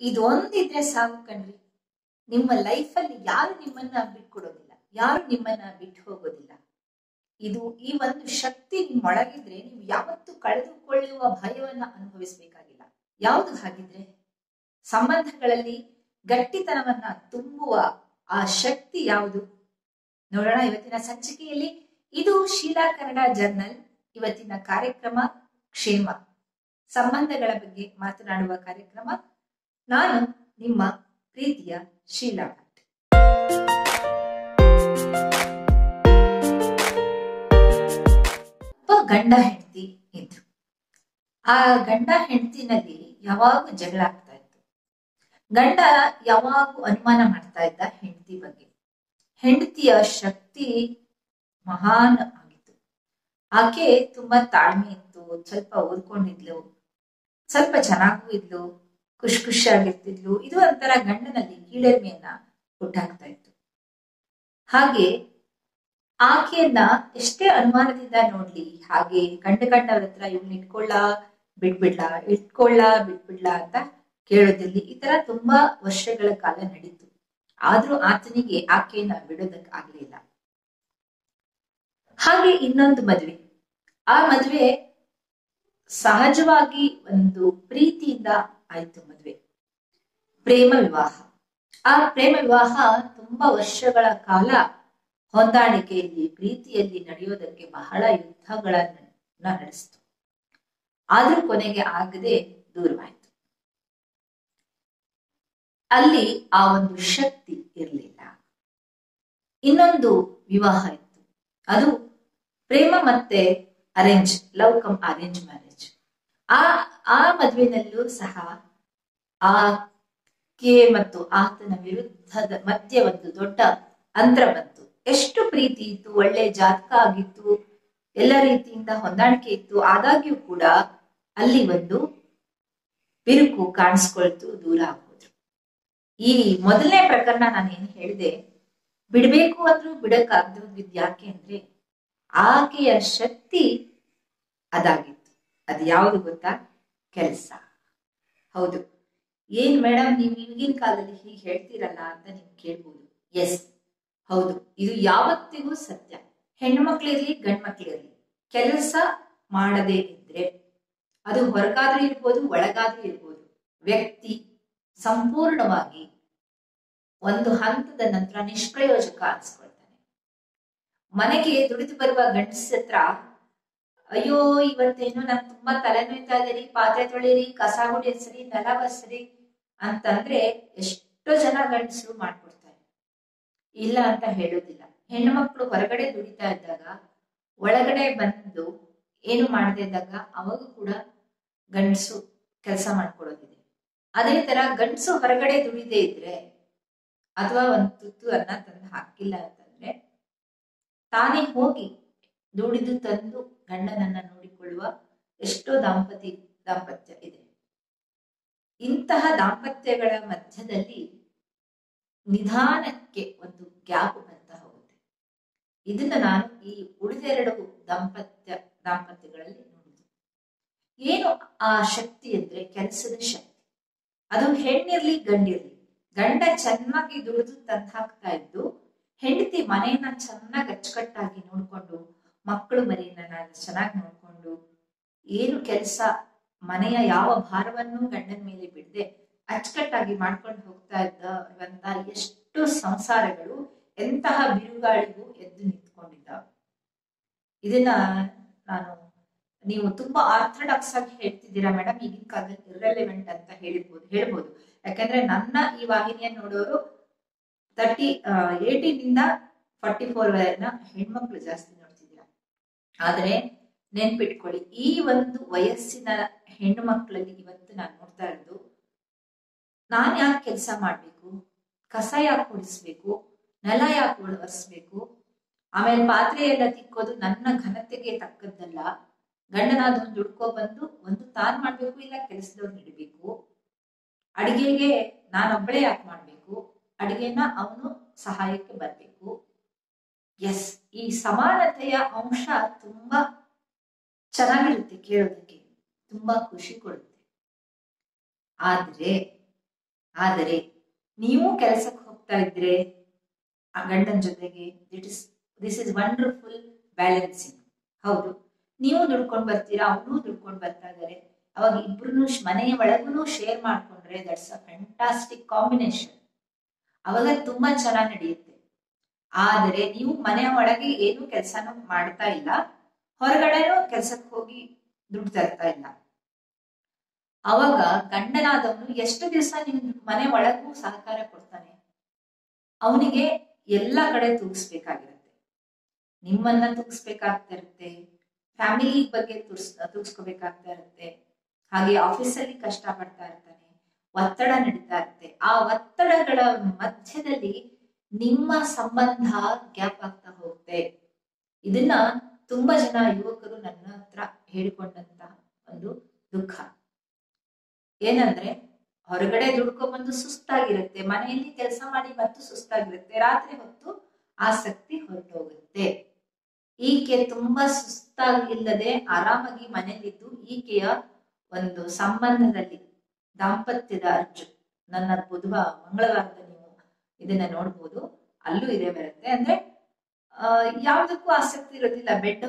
ಇದೊಂದಿದ್ರೆ ಸಾಕು ಕಣ್ರಿ. ನಿಮ್ಮ ಲೈಫಲ್ಲಿ ಯಾರು ನಿಮ್ಮನ್ನ ಬಿಟ್ಕೊಡೋದಿಲ್ಲ, ಯಾರು ನಿಮ್ಮನ್ನ ಬಿಟ್ಟು ಹೋಗೋದಿಲ್ಲ ಇದು ಈ ಒಂದು ಶಕ್ತಿ ನಿಮ್ಮೊಳಗಿದ್ರೆ ನೀವು ಯಾವತ್ತು ಕಳೆದುಕೊಳ್ಳುವ ಭಯವನ್ನ ಅನುಭವಿಸಬೇಕಾಗಿಲ್ಲ. ಯಾವುದು ಹಾಗಿದ್ರೆ? ಸಂಬಂಧಗಳಲ್ಲಿ ಗಟ್ಟಿತನವನ್ನ ತುಂಬುವ ಆ ಶಕ್ತಿ ಯಾವುದು? ನೋಡೋಣ ಇವತ್ತಿನ ಸಂಚಿಕೆಯಲ್ಲಿ. ಇದು ಶೀಲಾ ಕನ್ನಡ ಜರ್ನಲ್ ಇವತ್ತಿನ ಕಾರ್ಯಕ್ರಮ ಕ್ಷೇಮ. ಸಂಬಂಧಗಳ ಬಗ್ಗೆ ಮಾತನಾಡುವ ಕಾರ್ಯಕ್ರಮ ನಾನು ನಿಮ್ಮ ಪ್ರೀತಿಯ ಶೀಲಾ ಭಟ್. ಒಬ್ಬ ಗಂಡ ಹೆಂಡತಿ ಇದ್ರು. ಆ ಗಂಡ ಹೆಂಡತಿನಲ್ಲಿ ಯಾವಾಗ ಜಗಳ ಆಗ್ತಾ ಇತ್ತು. ಗಂಡ ಯಾವಾಗೂ ಅನುಮಾನ ಮಾಡ್ತಾ ಇದ್ದ ಹೆಂಡತಿ ಬಗ್ಗೆ. ಹೆಂಡತಿಯ ಶಕ್ತಿ ಮಹಾನ್ ಆಗಿತ್ತು. ಆಕೆ ತುಂಬಾ ತಾಳ್ಮೆ ಇತ್ತು, ಸ್ವಲ್ಪ ಓದ್ಕೊಂಡಿದ್ಲು, ಸ್ವಲ್ಪ ಚೆನ್ನಾಗೂ ಇದ್ಲು ಖುಷಿ ಖುಷಿಯಾಗಿರ್ತಿದ್ಲು. ಇದು ಒಂಥರ ಗಂಡನಲ್ಲಿ ಕೀಳರಿಮೆಯನ್ನ ಹುಟ್ಟಾಕ್ತಾ ಇತ್ತು ಹಾಗೆ ಆಕೆಯನ್ನ ಎಷ್ಟೇ ಅನುಮಾನದಿಂದ ನೋಡ್ಲಿ, ಹಾಗೆ ಗಂಡ ಕಂಡವ್ರ ಹತ್ರ ಇವ್ನ ಇಟ್ಕೊಳ್ಳ ಬಿಡ್ಬಿಡ್ಲ ಇಟ್ಕೊಳ್ಳ ಬಿಡ್ಬಿಡ್ಲ ಅಂತ ಕೇಳೋದಿರ್ಲಿ ಈ ತರ ತುಂಬಾ ವರ್ಷಗಳ ಕಾಲ ನಡೀತು. ಆದ್ರೂ ಆತನಿಗೆ ಆಕೆಯನ್ನ ಬಿಡೋದಕ್ ಆಗ್ಲಿಲ್ಲ ಹಾಗೆ ಇನ್ನೊಂದು ಮದ್ವೆ. ಆ ಮದ್ವೆ ಸಹಜವಾಗಿ ಒಂದು ಪ್ರೀತಿಯಿಂದ ಆಯ್ತು ಮದ್ವೆ. ಪ್ರೇಮ ವಿವಾಹ. ಆ ಪ್ರೇಮ ವಿವಾಹ ತುಂಬಾ ವರ್ಷಗಳ ಕಾಲ ಹೊಂದಾಣಿಕೆಯಲ್ಲಿ, ಪ್ರೀತಿಯಲ್ಲಿ ನಡೆಯೋದಕ್ಕೆ ಬಹಳ ಯುದ್ಧಗಳನ್ನ ನಡೆಸಿತು. ಆದ್ರೂ ಕೊನೆಗೆ ಆಗದೆ ದೂರವಾಯ್ತು. ಅಲ್ಲಿ ಆ ಒಂದು ಶಕ್ತಿ ಇರಲಿಲ್ಲ. ಇನ್ನೊಂದು ವಿವಾಹ ಇತ್ತು. ಅದು ಪ್ರೇಮ ಮತ್ತೆ arrange love come arrange marriage ಆ ಆ ಮದುವೆನಲ್ಲೂ ಸಹ ಆಕೆ ಮತ್ತು ಆತನ ವಿರುದ್ಧದ ಮಧ್ಯೆ ಒಂದು ದೊಡ್ಡ ಅಂತರ ಬಂತು. ಎಷ್ಟು ಪ್ರೀತಿ ಇತ್ತು, ಒಳ್ಳೆ ಜಾತಕ ಆಗಿತ್ತು, ಎಲ್ಲ ರೀತಿಯಿಂದ ಹೊಂದಾಣಿಕೆ ಇತ್ತು. ಆದಾಗ್ಯೂ ಕೂಡ ಅಲ್ಲಿ ಒಂದು ಬಿರುಕು ಕಾಣಿಸ್ಕೊಳ್ತು, ದೂರ ಆಗೋದ್ರು ಈ ಮೊದಲನೇ ಪ್ರಕರಣ ನಾನು ಏನು ಹೇಳಿದೆ, ಬಿಡ್ಬೇಕು ಅಂದ್ರೂ ಬಿಡಕ್ಕಾಗ್ದಿದ್ ಯಾಕೆ ಅಂದ್ರೆ ಆಕೆಯ ಶಕ್ತಿ ಅದಾಗಿತ್ತು ಅದು ಯಾವುದು ಗೊತ್ತಾ? ಕೆಲಸ. ಹೌದು. ಏನ್ ಮೇಡಮ್ ನೀವು ಈಗಿನ ಕಾಲದಲ್ಲಿ ಹೀಗೆ ಹೇಳ್ತೀರಲ್ಲ ಅಂತ ನೀವು ಕೇಳ್ಬೋದು. ಎಸ್ ಹೌದು. ಇದು ಯಾವತ್ತಿಗೂ ಸತ್ಯ. ಹೆಣ್ಮಕ್ಳಿರ್ಲಿ ಗಂಡ್ಮಕ್ಳಿರ್ಲಿ ಕೆಲಸ ಮಾಡದೇ ಇದ್ರೆ ಅದು ಹೊರಗಾದ್ರೂ ಇರ್ಬೋದು, ಒಳಗಾದ್ರೂ ಇರ್ಬೋದು. ವ್ಯಕ್ತಿ ಸಂಪೂರ್ಣವಾಗಿ ಒಂದು ಹಂತದ ನಂತರ ನಿಷ್ಪ್ರಯೋಜಕ ಅನ್ಸ್ಕೊಳ್ತಾನೆ. ಮನೆಗೆ ದುಡಿದು ಬರುವ ಗಂಡಸ ಹತ್ರ ಅಯ್ಯೋ, ಇವತ್ತೇನು ನನ್ ತುಂಬಾ ತಲೆನೋಯ್ತಾ ಇದೆ ರೀ, ಪಾತ್ರೆ ತೊಳಿರಿ, ಕಸ ಗುಡಿಸ್ರಿ ನೆಲ ಬಸ್ರಿ ಅಂತಂದ್ರೆ ಎಷ್ಟೋ ಜನ ಗಂಡಸರು ಮಾಡ್ಕೊಡ್ತಾರೆ. ಇಲ್ಲ ಅಂತ ಹೇಳೋದಿಲ್ಲ. ಹೆಣ್ಣು ಮಕ್ಕಳು ಹೊರಗಡೆ ದುಡಿತಾ ಇದ್ದಾಗ, ಒಳಗಡೆ ಬಂದು ಏನು ಮಾಡದೆ ಇದ್ದಾಗ ಅವಾಗ ಕೂಡ ಗಂಡಸು ಕೆಲಸ ಮಾಡ್ಕೊಡೋದಿದೆ ಅದೇ ತರ ಗಂಡಸು ಹೊರಗಡೆ ದುಡಿದೇ ಇದ್ರೆ, ಅಥವಾ ಒಂದು ತುತ್ತು ಅನ್ನ ತಂದು ಹಾಕಿಲ್ಲ ಅಂತಂದ್ರೆ, ತಾನೇ ಹೋಗಿ ದುಡಿದು ತಂದು ಗಂಡನನ್ನ ನೋಡಿಕೊಳ್ಳುವ ಎಷ್ಟೋ ದಾಂಪತಿ ದಾಂಪತ್ಯ ಇದೆ. ಇಂತಹ ದಾಂಪತ್ಯಗಳ ಮಧ್ಯದಲ್ಲಿ ನಿಧಾನಕ್ಕೆ ಒಂದು ಗ್ಯಾಪ್ ಬರ್ತಾ ಹೋಗುತ್ತೆ ಇದನ್ನ ನಾನು ಈ ಉಳಿದೆರಡು ದಾಂಪತ್ಯ, ದಾಂಪತ್ಯಗಳಲ್ಲಿ ನೋಡಿದೆ. ಏನು ಆ ಶಕ್ತಿ ಅಂದ್ರೆ ಕೆಲಸದ ಶಕ್ತಿ? ಅದು ಹೆಣ್ಣಿರ್ಲಿ, ಗಂಡಿರ್ಲಿ. ಗಂಡ ಚೆನ್ನಾಗಿ ದುಡಿದು ತಂದು ಹಾಕ್ತಾ ಇದ್ದು, ಹೆಂಡತಿ ಮನೆಯನ್ನ ಚೆನ್ನಾಗಿ ಅಚ್ಚುಕಟ್ಟಾಗಿ ನೋಡ್ಕೊಂಡು ಮಕ್ಕಳು ಮರಿಯನ್ನ ಚೆನ್ನಾಗಿ ನೋಡ್ಕೊಂಡು ಏನು ಕೆಲಸ ಮನೆಯ ಯಾವ ಭಾರವನ್ನು ಗಂಡನ ಮೇಲೆ ಬಿಡದೆ ಅಚ್ಚುಕಟ್ಟಾಗಿ ಮಾಡ್ಕೊಂಡು ಹೋಗ್ತಾ ಇದ್ದಂತ ಎಷ್ಟು ಸಂಸಾರಗಳು ಎಂತಹ ಬಿರುಗಾಳಿಗೂ ಎದ್ದು ನಿಂತ್ಕೊಂಡಿದ್ದಾವೆ ಇದನ್ನ ನಾನು ನೀವು ತುಂಬಾ ಆರ್ಥಡಾಕ್ಸ್ ಆಗಿ ಹೇಳ್ತಿದ್ದೀರಾ ಮೇಡಮ್? ಈಗಿನ ಕಾಲದಲ್ಲಿ ಇರ್ರೆಲೆವೆಂಟ್ ಅಂತ ಹೇಳಿರ್ಬೋದು ಹೇಳ್ಬೋದು. ಯಾಕಂದ್ರೆ ನನ್ನ ಈ ವಾಹಿನಿಯನ್ನು ನೋಡೋರು ತರ್ಟಿ ಏಟೀನ್ ಇಂದ ಫಾರ್ಟಿ ಫೋರ್ ವರೆನ ಹೆಣ್ಮಕ್ಳು ಜಾಸ್ತಿ ಆದ್ರೆ ನೆನ್ಪಿಟ್ಕೊಳ್ಳಿ, ಈ ಒಂದು ವಯಸ್ಸಿನ ಹೆಣ್ಣು ಮಕ್ಕಳಲ್ಲಿ ಇವತ್ತು ನಾನು ನೋಡ್ತಾ ಇರೋದು, ನಾನು ಯಾಕೆ ಕೆಲಸ ಮಾಡಬೇಕು, ಕಸ ಯಾಕೆ ಹೊಡಿಸ್ಬೇಕು ನೆಲ ಯಾಕೆ ಒರೆಸ್ಬೇಕು ಆಮೇಲೆ ಪಾತ್ರೆ ಎಲ್ಲ ತಿಕ್ಕೋದು ನನ್ನ ಘನತೆಗೆ ತಕ್ಕದ್ದಲ್ಲ ಒಂದು ದುಡ್ಕೊ ಬಂದು ಒಂದು ತಾನ್ ಮಾಡ್ಬೇಕು ಇಲ್ಲ ಕೆಲಸದವ್ರು ಇಡಬೇಕು ಅಡಿಗೆಗೆ ನಾನೊಬ್ಬಳೇ ಯಾಕೆ ಮಾಡ್ಬೇಕು, ಅಡಿಗೆನ ಅವನು ಸಹಾಯಕ್ಕೆ ಬರ್ಬೇಕು, ಎಸ್. ಈ ಸಮಾನತೆಯ ಅಂಶ ತುಂಬಾ ಚೆನ್ನಾಗಿರುತ್ತೆ ಕೇಳೋದಕ್ಕೆ, ತುಂಬಾ ಖುಷಿ ಕೊಡುತ್ತೆ. ಆದ್ರೆ, ಆದರೆ ನೀವು ಕೆಲಸಕ್ಕೆ ಹೋಗ್ತಾ ಇದ್ರೆ, ಆ ಗಂಡನ ಜೊತೆಗೆ it is this is wonderful balancing ಹೌದು, ನೀವು ದುಡ್ಕೊಂಡು ಬರ್ತೀರಾ, ಅವನು ದುಡ್ಕೊಂಡು ಬರ್ತಾ ಇದ್ದಾರೆ ಅವಾಗ ಇಬ್ರು ಮನೆಯ ಒಳಗೂ ಶೇರ್ ಮಾಡ್ಕೊಂಡ್ರೆ ದಟ್ಸ್ ಅ ಫ್ಯಾಂಟಾಸ್ಟಿಕ್ ಕಾಂಬಿನೇಷನ್ ಅವಾಗ ತುಂಬಾ ಚೆನ್ನಾಗಿ ನಡೆಯುತ್ತೆ. ಆದರೆ ನೀವು ಮನೆ ಒಳಗೆ ಏನು ಕೆಲಸನೂ ಮಾಡ್ತಾ ಇಲ್ಲ. ಹೊರಗಡೆನೂ ಕೆಲ್ಸಕ್ಕೆ ಹೋಗಿ ದುಡ್ಡು ತರ್ತಾ ಇಲ್ಲ. ಅವಾಗ ಗಂಡನಾದವನು ಎಷ್ಟು ದಿವಸ ನಿಮ್ ಮನೆ ಒಳಗೂ ಸಹಕಾರ ಕೊಡ್ತಾನೆ? ಅವನಿಗೆ ಎಲ್ಲ ಕಡೆ ತೂಗಿಸ್ಬೇಕಾಗಿರುತ್ತೆ. ನಿಮ್ಮನ್ನ ತೂಗಿಸ್ಬೇಕಾಗ್ತಾ ಇರುತ್ತೆ ಫ್ಯಾಮಿಲಿ ಬಗ್ಗೆ ತುರ್ಸ್, ತೂಗಿಸ್ಕೋಬೇಕಾಗ್ತಾ ಇರುತ್ತೆ. ಹಾಗೆ ಆಫೀಸಲ್ಲಿ ಕಷ್ಟ ಪಡ್ತಾ ಇರ್ತಾನೆ. ಒತ್ತಡ ನಡೀತಾ ಇರುತ್ತೆ. ಆ ಒತ್ತಡಗಳ ಮಧ್ಯದಲ್ಲಿ ನಿಮ್ಮ ಸಂಬಂಧ ಗ್ಯಾಪ್ ಆಗ್ತಾ ಹೋಗುತ್ತೆ ಇದನ್ನ ತುಂಬಾ ಜನ ಯುವಕರು ನನ್ನ ಹತ್ರ ಹೇಳಿಕೊಂಡಂತಹ ಒಂದು ದುಃಖ. ಏನಂದ್ರೆ, ಹೊರಗಡೆ ದುಡ್ಕೊಂಡ್ಬಂದು ಸುಸ್ತಾಗಿರುತ್ತೆ, ಮನೆಯಲ್ಲಿ ಕೆಲಸ ಮಾಡಿ ಮತ್ತು ಸುಸ್ತಾಗಿರುತ್ತೆ, ರಾತ್ರಿ ಹೊತ್ತು ಆಸಕ್ತಿ ಹೊರಟೋಗುತ್ತೆ. ಈಕೆ ತುಂಬಾ ಸುಸ್ತಾಗಿಲ್ಲದೆ ಆರಾಮಾಗಿ ಮನೆಯಲ್ಲಿದ್ದು, ಈಕೆಯ ಒಂದು ಸಂಬಂಧದಲ್ಲಿ ದಾಂಪತ್ಯದ ಅರ್ಜು ನನ್ನ ಬುಧವಾರ ಮಂಗಳವಾರದ ಇದನ್ನ ನೋಡ್ಬೋದು. ಅಲ್ಲೂ ಇದೇ ಬರುತ್ತೆ. ಅಂದ್ರೆ ಯಾವುದಕ್ಕೂ ಆಸಕ್ತಿ ಇರೋದಿಲ್ಲ. ಬೆಡ್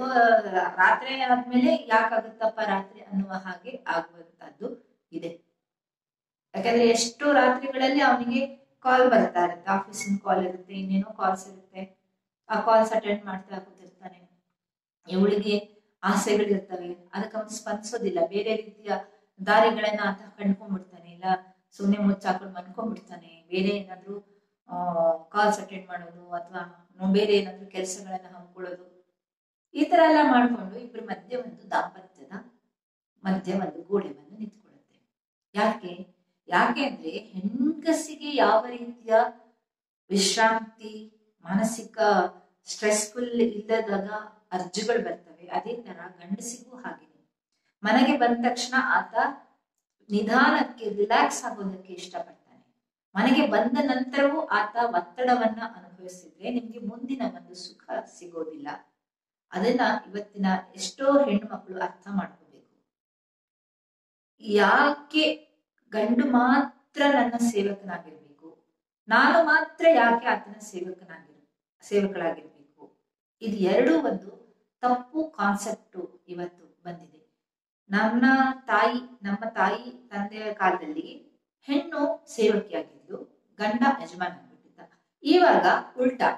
ರಾತ್ರಿ ಆದ್ಮೇಲೆ ಯಾಕಾಗುತ್ತಪ್ಪ ರಾತ್ರಿ ಅನ್ನುವ ಹಾಗೆ ಆಗುವಂತದ್ದು ಇದೆ. ಯಾಕಂದ್ರೆ ಎಷ್ಟೋ ರಾತ್ರಿಗಳಲ್ಲಿ ಅವನಿಗೆ ಕಾಲ್ ಬರ್ತಾ ಇರುತ್ತೆ. ಆಫೀಸಿನ ಕಾಲ್ ಇರುತ್ತೆ, ಇನ್ನೇನೋ ಕಾಲ್ಸ್ ಇರುತ್ತೆ. ಆ ಕಾಲ್ಸ್ ಅಟೆಂಡ್ ಮಾಡ್ತಾ ಕೂತಿರ್ತಾನೆ. ಇವಳಿಗೆ ಆಸೆಗಳಿರ್ತವೆ. ಅದಕ್ಕೆ ಅವನು ಸ್ಪಂದಿಸೋದಿಲ್ಲ. ಬೇರೆ ರೀತಿಯ ದಾರಿಗಳನ್ನ ಆತ ಕಂಡ್ಕೊಂಡ್ಬಿಡ್ತಾನೆ. ಇಲ್ಲ ಸುಮ್ಮನೆ ಮುಚ್ಚಾಕೊಂಡು ಮನ್ಕೊಂಡ್ಬಿಡ್ತಾನೆ. ಬೇರೆ ಏನಾದ್ರು ಕಾಲ್ಸ್ ಅಟೆಂಡ್ ಮಾಡೋದು ಅಥವಾ ಬೇರೆ ಏನಾದ್ರು ಕೆಲಸಗಳನ್ನ ಹಮ್ಕೊಳ್ಳೋದು ಈ ತರ ಎಲ್ಲ ಮಾಡ್ಕೊಂಡು ಇಬ್ಬರ ಮಧ್ಯೆ ಒಂದು ದಾಂಪತ್ಯದ ಮಧ್ಯೆ ಒಂದು ಗೋಡೆ ನಿಂತ್ಕೊಳ್ಳುತ್ತೆ. ಯಾಕೆ? ಯಾಕೆ ಅಂದ್ರೆ ಹೆಂಗಸಿಗೆ ಯಾವ ರೀತಿಯ ವಿಶ್ರಾಂತಿ, ಮಾನಸಿಕ ಸ್ಟ್ರೆಸ್ಫುಲ್ ಇಲ್ಲದಾಗ ಅರ್ಜಿಗಳು ಬರ್ತವೆ, ಅದೇ ತರ ಗಂಡಸಿಗೂ ಹಾಗೆ ಮನೆಗೆ ಬಂದ ತಕ್ಷಣ ಆತ ನಿಧಾನಕ್ಕೆ ರಿಲ್ಯಾಕ್ಸ್ ಆಗೋದಕ್ಕೆ ಇಷ್ಟಪಡ್ತಾನೆ. ಮನೆಗೆ ಬಂದ ನಂತರವೂ ಆತ ಒತ್ತಡವನ್ನ ಅನುಭವಿಸಿದ್ರೆ ನಿಮ್ಗೆ ಮುಂದಿನ ಒಂದು ಸುಖ ಸಿಗೋದಿಲ್ಲ. ಅದನ್ನ ಇವತ್ತಿನ ಎಷ್ಟೋ ಹೆಣ್ಣು ಮಕ್ಕಳು ಅರ್ಥ ಮಾಡ್ಕೋಬೇಕು. ಯಾಕೆ ಗಂಡು ಮಾತ್ರ ನನ್ನ ಸೇವಕನಾಗಿರ್ಬೇಕು? ನಾನು ಮಾತ್ರ ಯಾಕೆ ಆತನ ಸೇವಕನಾಗಿರ್, ಸೇವಕಳಾಗಿರ್ಬೇಕು? ಇದು ಎರಡೂ ಒಂದು ತಪ್ಪು ಕಾನ್ಸೆಪ್ಟು ಇವತ್ತು ಬಂದಿದೆ. ನನ್ನ ತಾಯಿ, ನಮ್ಮ ತಾಯಿ ತಂದೆಯ ಕಾಲದಲ್ಲಿ ಹೆಣ್ಣು ಸೇವಕಿಯಾಗಿದ್ದು ಗಂಡ ಯಜಮಾನ ಆಗಿಬಿಟ್ಟಿದ್ದ ಇವಾಗ ಉಲ್ಟಾ.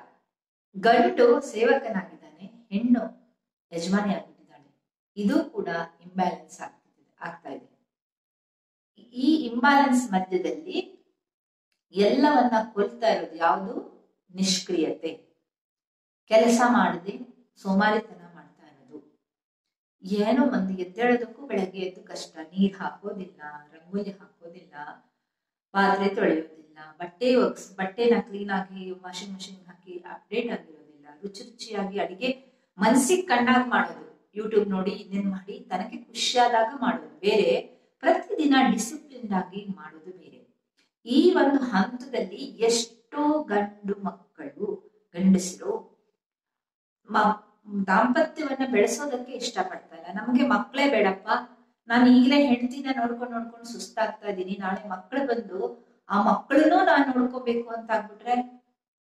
ಗಂಡು ಸೇವಕನಾಗಿದ್ದಾನೆ, ಹೆಣ್ಣು ಯಜಮಾನಿ ಆಗಿಬಿಟ್ಟಿದ್ದಾಳೆ ಇದು ಕೂಡ ಇಂಬ್ಯಾಲೆನ್ಸ್ ಆಗ್ತಿದೆ, ಆಗ್ತಾ ಇದೆ. ಈ ಇಂಬ್ಯಾಲೆನ್ಸ್ ಮಧ್ಯದಲ್ಲಿ ಎಲ್ಲವನ್ನ ಕೊಲ್ತಾ ಇರೋದು ಯಾವುದು? ನಿಷ್ಕ್ರಿಯತೆ. ಕೆಲಸ ಮಾಡದೆ ಸೋಮಾರಿತನ ಮಾಡ್ತಾ ಇರೋದು. ಏನೋ ಒಂದು ಎದ್ದೇಳೋದಕ್ಕೂ ಬೆಳಗ್ಗೆ ಎದ್ದು ಕಷ್ಟ, ನೀರ್ ಹಾಕೋದಿಲ್ಲ, ರಂಗೋಲಿ ಹಾಕೋದಿಲ್ಲ ಪಾತ್ರೆ ತೊಳೆಯೋದಿಲ್ಲ ಬಟ್ಟೆ ಒಗ್ಸ್ ಬಟ್ಟೆನ ಕ್ಲೀನ್ ಆಗಿ ವಾಷಿಂಗ್ ಮಷಿನ್ ಹಾಕಿ ಅಪ್ಡೇಟ್ ಆಗಿರೋದಿಲ್ಲ. ರುಚಿ ರುಚಿಯಾಗಿ ಅಡಿಗೆ ಮನ್ಸಿಗೆ ಕಂಡಾಗ ಮಾಡೋದು. ಯೂಟ್ಯೂಬ್ ನೋಡಿ ಇದನ್ನ ಮಾಡಿ, ತನಗೆ ಖುಷಿಯಾದಾಗ ಮಾಡೋದು. ಬೇರೆ ಪ್ರತಿದಿನ ಡಿಸಿಪ್ಲಿನ್ ಆಗಿ ಮಾಡೋದು ಬೇರೆ. ಈ ಒಂದು ಹಂತದಲ್ಲಿ ಎಷ್ಟೋ ಗಂಡು ಮಕ್ಕಳು, ಗಂಡಸರು ದಾಂಪತ್ಯವನ್ನ ಬೆಳೆಸೋದಕ್ಕೆ ಇಷ್ಟಪಡ್ತಾ ಇಲ್ಲ. ನಮಗೆ ಮಕ್ಕಳೇ ಬೇಡಪ್ಪ. ನಾನು ಈಗಲೇ ಹೆಂಡತಿನ ನೋಡ್ಕೊಂಡು ನೋಡ್ಕೊಂಡು ಸುಸ್ತಾಗ್ತಾ ಇದ್ದೀನಿ ನಾಳೆ ಮಕ್ಕಳು ಬಂದು ಆ ಮಕ್ಕಳನ್ನು ನಾನು ನೋಡ್ಕೋಬೇಕು ಅಂತ ಆಗ್ಬಿಟ್ರೆ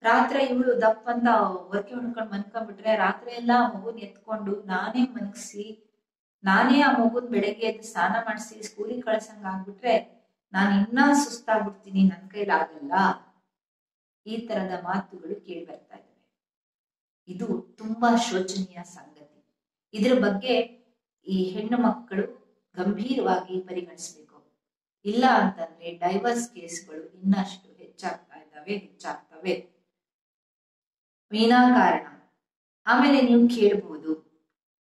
ರಾತ್ರಿ ಇವಳು ದಪ್ಪ ಅಂತ ಹೊರಕೆ ಹೊಡ್ಕೊಂಡು ಮನ್ಕೊಂಡ್ಬಿಟ್ರೆ ರಾತ್ರಿ ಎಲ್ಲ ಆ ಮಗುನ್ ಎತ್ಕೊಂಡು ನಾನೇ ಮನಗಿಸಿ, ನಾನೇ ಆ ಮಗುನ್ ಬೆಳಗ್ಗೆ ಎದ್ದು ಸ್ನಾನ ಮಾಡಿಸಿ ಸ್ಕೂಲಿಗೆ ಕಳ್ಸಂಗ ಆಗ್ಬಿಟ್ರೆ ನಾನು ಇನ್ನೂ ಸುಸ್ತಾಗ್ಬಿಡ್ತೀನಿ, ನನ್ ಕೈಲಾಗಲ್ಲ ಈ ತರದ ಮಾತುಗಳು ಕೇಳಿ ಬರ್ತಾ ಇದ್ದಾವೆ ಇದು ತುಂಬಾ ಶೋಚನೀಯ ಸಂಗತಿ. ಇದ್ರ ಬಗ್ಗೆ ಈ ಹೆಣ್ಣು ಮಕ್ಕಳು ಗಂಭೀರವಾಗಿ ಪರಿಗಣಿಸಬೇಕು. ಇಲ್ಲ ಅಂತಂದ್ರೆ ಡೈವರ್ಸ್ ಕೇಸ್ಗಳು ಇನ್ನಷ್ಟು ಹೆಚ್ಚಾಗ್ತಾ ಇದ್ದಾವೆ, ಹೆಚ್ಚಾಗ್ತವೆ. ವಿನಾಕಾರಣ ಆಮೇಲೆ ನೀವು ಕೇಳ್ಬೋದು.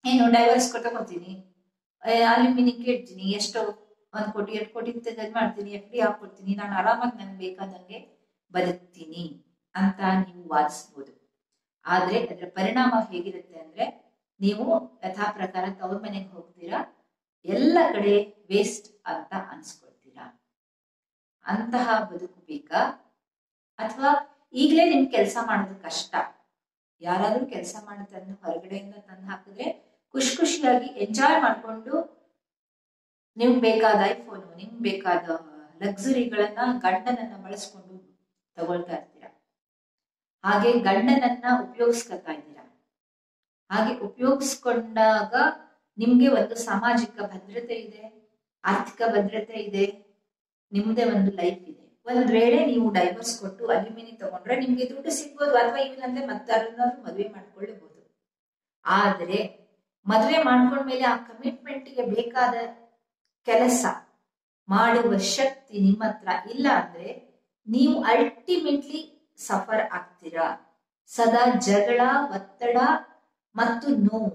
ಏನು ಡೈವರ್ಸ್ ಕೊಟ್ಟಕೋತೀನಿ ಅಲ್ಯೂಮಿನಿ ಕೇಳ್ತೀನಿ, ಎಷ್ಟೋ ಒಂದ್ ಕೋಟಿ, ಎರಡು ಕೋಟಿ ತೆಗೆದು ಮಾಡ್ತೀನಿ, ಎಫ್ ಡಿ ಹಾಕೊಡ್ತೀನಿ ನಾನು ಆರಾಮಾಗಿ ನನ್ಗೆ ಬೇಕಾದಂಗೆ ಬದುಕ್ತೀನಿ ಅಂತ ನೀವು ವಾದಿಸ್ಬೋದು. ಆದ್ರೆ ಅದರ ಪರಿಣಾಮ ಹೇಗಿರುತ್ತೆ ಅಂದ್ರೆ, ನೀವು ಯಥಾ ಪ್ರಕಾರ ತವ್ರ ಮನೆಗೆ ಹೋಗ್ತೀರಾ ಎಲ್ಲ ಕಡೆ ವೇಸ್ಟ್ ಅಂತ ಅನ್ಸ್ಕೊಳ್ತೀರಾ? ಅಂತಹ ಬದುಕು ಬೇಕಾ? ಅಥವಾ ಈಗಲೇ ನಿಮ್ ಕೆಲಸ ಮಾಡೋದು ಕಷ್ಟ. ಯಾರಾದ್ರೂ ಕೆಲಸ ಮಾಡಿ ತಂದು ಹೊರಗಡೆಯಿಂದ ತಂದು ಹಾಕಿದ್ರೆ ಖುಷಿ ಖುಷಿಯಾಗಿ ಎಂಜಾಯ್ ಮಾಡಿಕೊಂಡು ನಿಮ್ಗೆ ಬೇಕಾದ ಐಫೋನು ನಿಮ್ಗೆ ಬೇಕಾದ ಲಕ್ಸುರಿಗಳನ್ನ ಗಂಡನನ್ನ ಬಳಸ್ಕೊಂಡು ತಗೊಳ್ತಾ ಇರ್ತೀರಾ? ಹಾಗೆ ಗಂಡನನ್ನ ಉಪಯೋಗಿಸ್ಕೊತಾ ಇದ್ದೀರಾ? ಹಾಗೆ ಉಪಯೋಗಿಸ್ಕೊಂಡಾಗ ನಿಮ್ಗೆ ಒಂದು ಸಾಮಾಜಿಕ ಭದ್ರತೆ ಇದೆ, ಆರ್ಥಿಕ ಭದ್ರತೆ ಇದೆ ನಿಮ್ಮದೇ ಒಂದು ಲೈಫ್ ಇದೆ. ಒಂದ್ ವೇಳೆ ನೀವು ಡೈವರ್ಸ್ ಕೊಟ್ಟು ಅಲ್ಯೂಮಿನಿ ತಗೊಂಡ್ರೆ ನಿಮ್ಗೆ ದುಡ್ಡು ಸಿಗ್ಬೋದು ಅಥವಾ ಇಲ್ಲಂದ್ರೆ ಮತ್ತಾರನ್ನಾದ್ರೂ ಮದುವೆ ಮಾಡ್ಕೊಳ್ಳಬಹುದು ಆದ್ರೆ ಮದುವೆ ಮಾಡ್ಕೊಂಡ್ಮೇಲೆ ಆ ಕಮಿಟ್ಮೆಂಟ್ಗೆ ಬೇಕಾದ ಕೆಲಸ ಮಾಡುವ ಶಕ್ತಿ ನಿಮ್ಮ ಹತ್ರ ಇಲ್ಲ ಅಂದ್ರೆ ನೀವು ಅಲ್ಟಿಮೇಟ್ಲಿ ಸಫರ್ ಆಗ್ತೀರಾ. ಸದಾ ಜಗಳ, ಒತ್ತಡ ಮತ್ತು ನೋವು,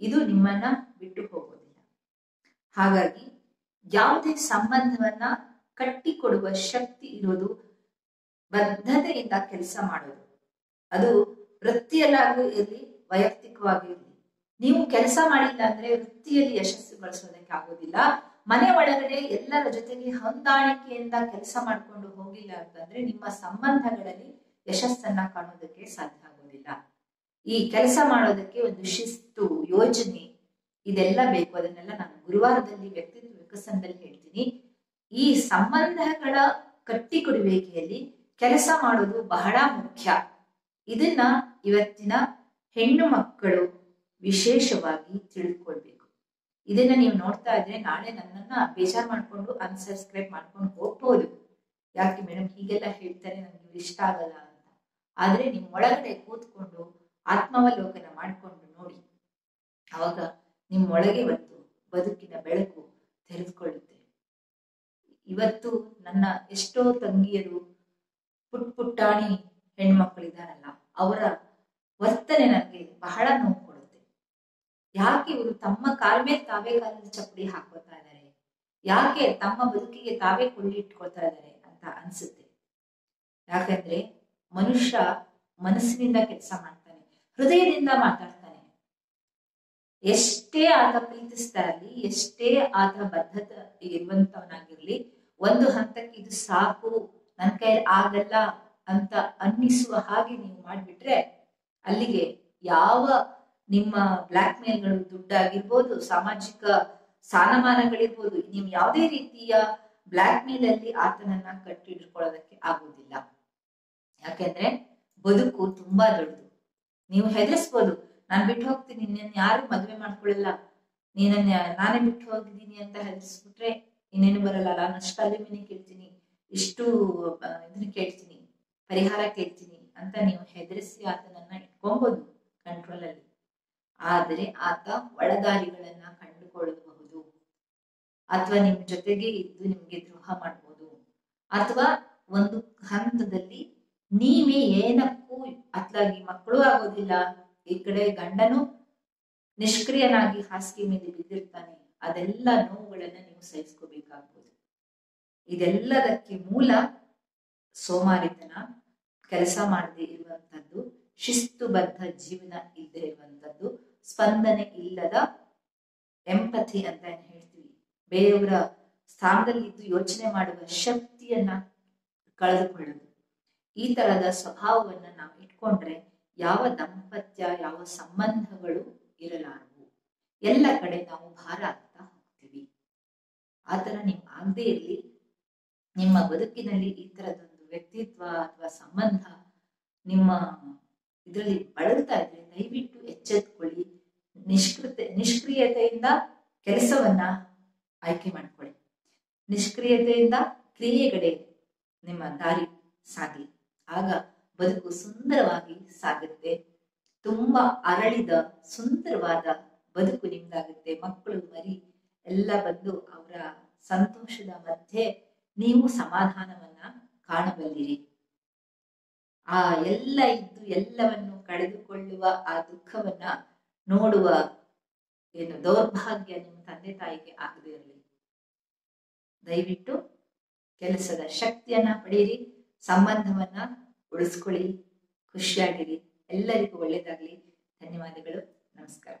ಇದು ನಿಮ್ಮನ್ನ ಹಾಗಾಗಿ ಯಾವುದೇ ಸಂಬಂಧವನ್ನ ಕಟ್ಟಿಕೊಡುವ ಶಕ್ತಿ ಇರೋದು ಬದ್ಧತೆಯಿಂದ ಕೆಲಸ ಮಾಡೋದು. ಅದು ವೃತ್ತಿಯಲ್ಲಾಗೂ ಇರಲಿ ವೈಯಕ್ತಿಕವಾಗಿ ಇರಲಿ ನೀವು ಕೆಲಸ ಮಾಡಿಲ್ಲ ಅಂದ್ರೆ ವೃತ್ತಿಯಲ್ಲಿ ಯಶಸ್ಸು ಗಳಿಸೋದಕ್ಕೆ ಆಗೋದಿಲ್ಲ. ಮನೆ ಒಳಗಡೆ ಎಲ್ಲರ ಜೊತೆಗೆ ಹೊಂದಾಣಿಕೆಯಿಂದ ಕೆಲಸ ಮಾಡ್ಕೊಂಡು ಹೋಗಿಲ್ಲ ಅಂತಂದ್ರೆ ನಿಮ್ಮ ಸಂಬಂಧಗಳಲ್ಲಿ ಯಶಸ್ಸನ್ನ ಕಾಣೋದಕ್ಕೆ ಸಾಧ್ಯ ಆಗೋದಿಲ್ಲ. ಈ ಕೆಲಸ ಮಾಡೋದಕ್ಕೆ ಒಂದು ಶಿಸ್ತು, ಯೋಜನೆ ಇದೆಲ್ಲ ಬೇಕು, ಅದನ್ನೆಲ್ಲ ನಾನು ಗುರುವಾರದಲ್ಲಿ ವ್ಯಕ್ತಿತ್ವ ವಿಕಸನದಲ್ಲಿ ಹೇಳ್ತೀನಿ. ಈ ಸಂಬಂಧಗಳ ಕಟ್ಟಿಕೊಡುವಿಕೆಯಲ್ಲಿ ಕೆಲಸ ಮಾಡೋದು ಬಹಳ ಮುಖ್ಯ. ಇದನ್ನ ಇವತ್ತಿನ ಹೆಣ್ಣು ಮಕ್ಕಳು ವಿಶೇಷವಾಗಿ ತಿಳಿದುಕೊಳ್ಬೇಕು ಇದನ್ನ ನೀವು ನೋಡ್ತಾ ಇದ್ರೆ ನಾಳೆ ನನ್ನನ್ನ ಬೇಜಾರ್ ಮಾಡ್ಕೊಂಡು ಅನ್ಸಬ್ಸ್ಕ್ರೈಬ್ ಮಾಡ್ಕೊಂಡು ಹೋಗ್ಬೋದು. ಯಾಕೆ ಮೇಡಮ್ ಹೀಗೆಲ್ಲ ಹೇಳ್ತಾರೆ, ನನಗೆ ಇಷ್ಟ ಆಗಲ್ಲ ಅಂತ. ಆದ್ರೆ ನಿಮ್ ಒಳಗಡೆ ಕೂತ್ಕೊಂಡು ಆತ್ಮಾವಲೋಕನ ಮಾಡ್ಕೊಂಡು ನೋಡಿ. ಅವಾಗ ನಿಮ್ ಒಳಗೆ ಒಂದು ಬದುಕಿನ ಬೆಳಕು ತೆರೆದುಕೊಳ್ಳುತ್ತೆ. ಇವತ್ತು ನನ್ನ ಎಷ್ಟೋ ತಂಗಿಯರು ಪುಟ್ ಪುಟ್ಟಾಣಿ ಹೆಣ್ಮಕ್ಳಿದಾರಲ್ಲ ಅವರ ವರ್ತನೆ ನನಗೆ ಬಹಳ ನೋವು ಕೊಡುತ್ತೆ. ಯಾಕೆ ಇವರು ತಮ್ಮ ಕಾಲ್ ತಾವೇ ಕಾಲಲ್ಲಿ ಚಪ್ಪಡಿ ಹಾಕೋತಾ ಇದ್ದಾರೆ? ಯಾಕೆ ತಮ್ಮ ಬದುಕಿಗೆ ತಾವೇ ಕೊಳ್ಳಿ ಇಟ್ಕೊಳ್ತಾ ಇದ್ದಾರೆ ಅಂತ ಅನ್ಸುತ್ತೆ. ಯಾಕಂದ್ರೆ ಮನುಷ್ಯ ಮನಸ್ಸಿನಿಂದ ಕೆಲಸ ಮಾಡ್ತಾನೆ, ಹೃದಯದಿಂದ ಮಾತಾಡ್ತಾನೆ. ಎಷ್ಟೇ ಆತ ಪ್ರೀತಿಸ್ತಾ ಇರಲಿ ಎಷ್ಟೇ ಆತ ಬದ್ಧತೆ ಇರುವಂತವನಾಗಿರ್ಲಿ, ಒಂದು ಹಂತಕ್ಕೆ ಇದು ಸಾಕು ನನ್ನ ಕೈಯಲ್ಲಿ ಆಗಲ್ಲ ಅಂತ ಅನ್ನಿಸುವ ಹಾಗೆ ನೀವು ಮಾಡಿಬಿಟ್ರೆ ಅಲ್ಲಿಗೆ ಯಾವ ನಿಮ್ಮ ಬ್ಲಾಕ್ ಮೇಲ್ಗಳು ದುಡ್ಡಾಗಿರ್ಬೋದು, ಸಾಮಾಜಿಕ ಸ್ಥಾನಮಾನಗಳಿರ್ಬೋದು, ನೀವು ಯಾವುದೇ ರೀತಿಯ ಬ್ಲಾಕ್ ಮೇಲ್ ಅಲ್ಲಿ ಆತನನ್ನ ಕಟ್ಟಿಟ್ಕೊಳ್ಳೋದಕ್ಕೆ ಆಗುವುದಿಲ್ಲ. ಯಾಕೆಂದ್ರೆ ಬದುಕು ತುಂಬಾ ದೊಡ್ಡದು. ನೀವು ಹೆದರ್ಸ್ಬೋದು ನಾನ್ ಬಿಟ್ಟು ಹೋಗ್ತೀನಿ ನಿನ್ನ ಯಾರು ಮದುವೆ ಮಾಡ್ಕೊಳ್ಳಲ್ಲ ನೀನನ್ನ ನಾನೇ ಬಿಟ್ಟು ಹೋಗಿದ್ದೀನಿ ಅಂತ ಹೆದರ್ಸ್ಬಿಟ್ರೆ ಇನ್ನೇನು ಬರಲ್ಲ. ನಾನು ಅಷ್ಟಲ್ಲಿ ಕೇಳ್ತೀನಿ. ಇಷ್ಟು ಇದನ್ನ ಕೇಳ್ತೀನಿ. ಪರಿಹಾರ ಕೇಳ್ತೀನಿ ಅಂತ ನೀವು ಹೆದರಿಸಿ ಆತನನ್ನ ಇಟ್ಕೊಬಹುದು ಕಂಟ್ರೋಲ್ ಅಲ್ಲಿ ಆದರೆ ಆತ ಒಳದಾರಿಗಳನ್ನ ಕಂಡುಕೊಳ್ಳಬಹುದು. ಅಥವಾ ನಿಮ್ ಜೊತೆಗೆ ಇದ್ದು ನಿಮ್ಗೆ ದ್ರೋಹ ಮಾಡ್ಬೋದು. ಅಥವಾ ಒಂದು ಹಂತದಲ್ಲಿ ನೀವೇ ಏನಕ್ಕೂ ಅತ್ಲಾಗಿ ಮಕ್ಕಳು ಆಗೋದಿಲ್ಲ. ಈ ಕಡೆ ಗಂಡನು ನಿಷ್ಕ್ರಿಯನಾಗಿ ಹಾಸಿಗೆ ಮೇಲೆ ಬಿದ್ದಿರ್ತಾನೆ. ಅದೆಲ್ಲ ನೋವುಗಳನ್ನ ನೀವು ಸಹಿಸ್ಕೋಬೇಕಾಗ್ಬೋದು. ಇದೆಲ್ಲದಕ್ಕೆ ಮೂಲ ಸೋಮಾರಿತನ, ಕೆಲಸ ಮಾಡದೆ ಇರುವಂತದ್ದು, ಶಿಸ್ತುಬದ್ಧ ಜೀವನ ಇಲ್ಲದೆ ಇರುವಂತದ್ದು, ಸ್ಪಂದನೆ ಇಲ್ಲದ ಎಂಪತಿ ಅಂತ ಏನ್ ಹೇಳ್ತೀವಿ? ಬೇರೆಯವರ ಸ್ಥಾನದಲ್ಲಿ ಇದ್ದು ಯೋಚನೆ ಮಾಡುವ ಶಕ್ತಿಯನ್ನ ಕಳೆದುಕೊಳ್ಳೋದು. ಈ ತರದ ಸ್ವಭಾವವನ್ನ ನಾವು ಇಟ್ಕೊಂಡ್ರೆ ಯಾವ ದಾಂಪತ್ಯ, ಯಾವ ಸಂಬಂಧಗಳು ಇರಲಾರವು? ಎಲ್ಲ ಕಡೆ ನಾವು ಭಾರ ಆಗ್ತಾ ಹೋಗ್ತೀವಿ. ಆತರ ನಿಮ್ಮ ಆಗದೇ ಇರಲಿ. ನಿಮ್ಮ ಬದುಕಿನಲ್ಲಿ ಈ ತರದೊಂದು ವ್ಯಕ್ತಿತ್ವ ಅಥವಾ ಸಂಬಂಧ ನಿಮ್ಮ ಇದರಲ್ಲಿ ಬಳಲ್ತಾ ಇದ್ರೆ ದಯವಿಟ್ಟು ಎಚ್ಚೆತ್ಕೊಳ್ಳಿ. ನಿಷ್ಕೃತೆ, ನಿಷ್ಕ್ರಿಯತೆಯಿಂದ ಕೆಲಸವನ್ನ ಆಯ್ಕೆ ಮಾಡ್ಕೊಳ್ಳಿ. ನಿಷ್ಕ್ರಿಯತೆಯಿಂದ ಕ್ರಿಯೆಗಡೆ ನಿಮ್ಮ ದಾರಿ ಸಾಗಲಿ. ಆಗ ಬದುಕು ಸುಂದರವಾಗಿ ಸಾಗುತ್ತೆ. ತುಂಬಾ ಅರಳಿದ, ಸುಂದರವಾದ ಬದುಕು ನಿಮ್ದಾಗುತ್ತೆ ಮಕ್ಕಳು ಮರಿ, ಎಲ್ಲ ಬಂದು ಅವರ ಸಂತೋಷದ ಮಧ್ಯೆ ನೀವು ಸಮಾಧಾನವನ್ನ ಕಾಣಬಲ್ಲಿರಿ. ಆ ಎಲ್ಲ ಇದ್ದು ಎಲ್ಲವನ್ನು ಕಳೆದುಕೊಳ್ಳುವ ಆ ದುಃಖವನ್ನ ನೋಡುವ ಏನು ದೌರ್ಭಾಗ್ಯ ನಿಮ್ಮ ತಂದೆ ತಾಯಿಗೆ ಆಗದೆ ಇರಲಿ. ದಯವಿಟ್ಟು ಕೆಲಸದ ಶಕ್ತಿಯನ್ನ ಪಡೀರಿ ಸಂಬಂಧವನ್ನ ಉಳಿಸ್ಕೊಳ್ಳಿ ಖುಷಿಯಾಗಿರಿ. ಎಲ್ಲರಿಗೂ ಒಳ್ಳೆಯದಾಗಲಿ ಧನ್ಯವಾದಗಳು. ನಮಸ್ಕಾರ.